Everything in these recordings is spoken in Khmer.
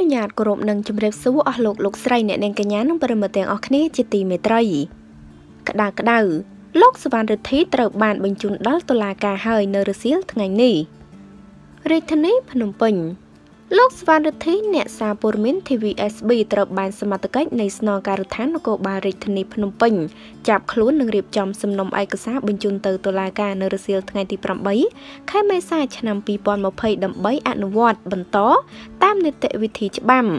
នុញ្ញាតគោរពនិងជម្រាបសួរអស់លោកលោកស្រីអ្នកនាងកញ្ញានិងប្រិមត្តទាំងអស់គ្នាជាទីមេត្រីក្តៅក្តៅលោកសវណ្ណរិទ្ធីត្រូវបានបញ្ជូនដល់តុលាការហើយនៅរសៀលថ្ងៃនេះរាជធានីភ្នំពេញលោកស្វានរិទ្ធីអ្នកសារព័ត៌មាន TVSB ត្រូវបានសមត្ថកិច្ចនៃស្នងការដ្ឋាននគរបាលរាជធានីភ្នំពេញចាប់ខ្លួននិងរៀបចំសំណុំឯកសារបញ្ជូនទៅតុលាការនៅរសៀលថ្ងៃទី8ខែមេសាឆ្នាំ2020ដើម្បីអនុវត្តបន្ត តាមនីតិវិធីច្បាប់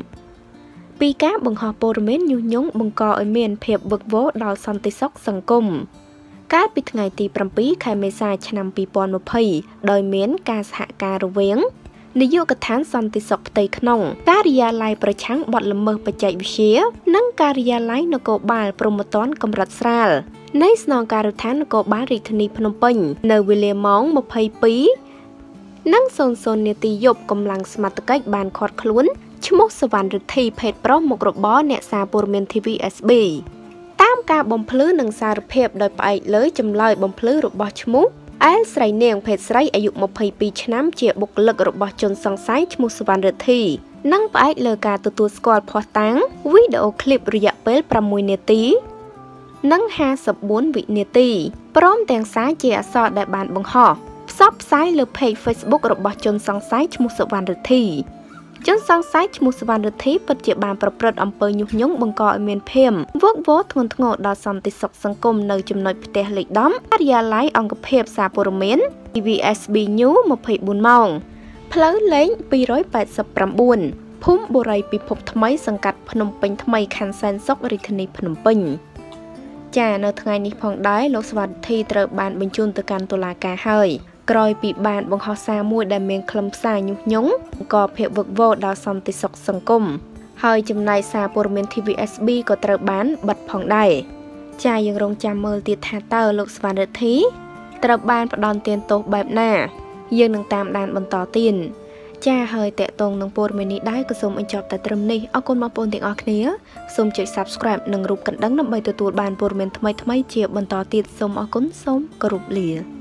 ពីការបង្ហោះព័ត៌មានញុះញង់បង្កឲ្យមានភាពវឹកវរដល់សន្តិសុខសង្គមកាលពីថ្ងៃទី7ខែមេសាឆ្នាំ2020ដោយមានការសហការរវាងនាយកដ្ឋានសន្តិសុខផ្ទៃក្នុង ការិយាល័យប្រឆាំងបទល្មើសបច្ចេកវិទ្យា និងការិយាល័យនគរបាលព្រំប្រទានកម្រិតស្រាលនៃស្នងការដ្ឋាននគរបាលរាជធានីភ្នំពេញ នៅវេលាម៉ោង22 និង00នាទីយប់កម្លាំងសមត្ថកិច្ចបានឃាត់ខ្លួនឈ្មោះសវណ្ណរិទ្ធីភេទប្រុសមុខរបរអ្នកសារព័ត៌មាន TVSB តាមការបំភ្លឺនិងសារភាពដោយផ្អែកលើចម្លើយបំភ្លឺរបស់ឈ្មោះឯស្រីនាងភេទស្រីអាយុ22ឆ្នាំជាបុគ្គលិករបស់ជនសង្ស័យឈ្មោះសវណ្ណរិទ្ធីនិងផ្អែកលើការទទួលស្គាល់ភស្តុតាងវីដេអូឃ្លីបរយៈពេល6នាទីនិង54វិនាទីព្រមទាំងសារជាអក្សរដែលបានបង្ហោះ ផ្សព្វផ្សាយលើ Page Facebook របស់ជនសង្ស័យឈ្មោះសវណ្ណរិទ្ធីជនសង្ស័យឈ្មោះសវណ្ណរិទ្ធីពិតជាបានប្រព្រឹត្តអំពើញុះញង់បង្កឲ្យមានភៀមវឹកវរធ្ងន់ធ្ងរដល់សន្តិសុខសង្គមនៅចំណុចផ្ទះលេខ10ការិយាល័យអង្គភាពសារព័ត៌មាន TVSB News 24ម៉ោងផ្លូវលេខ289ភូមិបុរីពិភពថ្មីសង្កាត់ភ្នំពេញថ្មីខណ្ឌសែនសុខរាជធានីភ្នំពេញចានៅថ្ងៃនេះផងដែរលោកសវត្ថធីត្រូវបានបញ្ជូនទៅកាន់តុលាការហើយ ក្រោយពីបានបង្ហោះសារមួយដែលមានខ្លឹមសារញុះញង់ក៏ភាពវឹកវរដល់សន្តិសុខសង្គមហើយចំណែកសារព័ត៌មាន TVSB ក៏ត្រូវបានបិទផងដែរចាយើងរងចាំមើលទៀតថាតើលោកស្វានរិទ្ធីត្រូវបានផ្ដន់ទានទោសបែបណា យើងនឹងតាមដានបន្តទៀតចាហើយតកតងនឹងព័ត៌មាននេះដែរក៏សូមអញ្ជើញតែត្រឹមនេះអរគុណបងប្អូនទាំងអស់គ្នាសូមចុច Subscribe និងរូបកណ្ដឹងដើម្បីទទួលបានព័ត៌មានថ្មីៗជាបន្តទៀតសូមអរគុណសូមគោរពលា